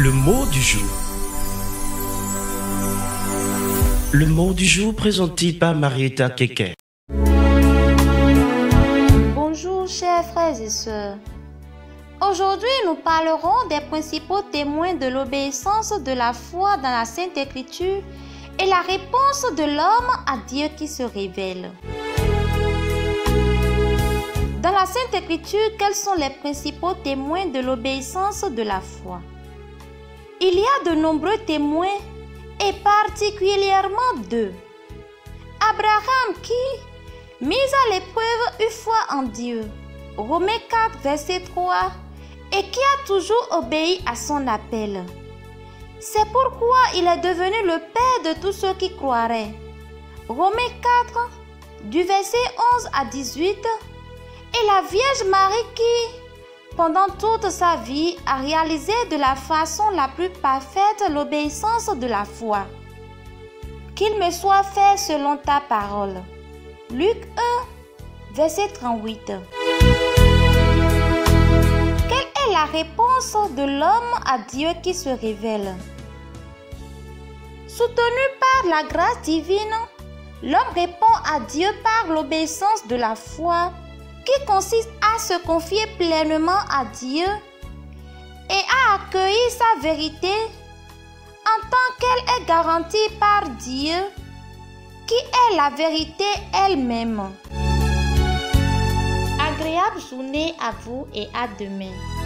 Le mot du jour. Le mot du jour présenté par Marietta Keke. Bonjour chers frères et sœurs. Aujourd'hui, nous parlerons des principaux témoins de l'obéissance de la foi dans la Sainte Écriture et la réponse de l'homme à Dieu qui se révèle. Dans la Sainte Écriture, quels sont les principaux témoins de l'obéissance de la foi? Il y a de nombreux témoins et particulièrement deux. Abraham qui, mis à l'épreuve, eut foi en Dieu. Romains 4, verset 3, et qui a toujours obéi à son appel. C'est pourquoi il est devenu le Père de tous ceux qui croiraient. Romains 4, du verset 11 à 18, et la Vierge Marie qui, pendant toute sa vie, a réalisé de la façon la plus parfaite l'obéissance de la foi. Qu'il me soit fait selon ta parole. Luc 1, verset 38. Quelle est la réponse de l'homme à Dieu qui se révèle? Soutenu par la grâce divine, l'homme répond à Dieu par l'obéissance de la foi qui consiste à se confier pleinement à Dieu et à accueillir sa vérité en tant qu'elle est garantie par Dieu, qui est la vérité elle-même. Agréable journée à vous et à demain.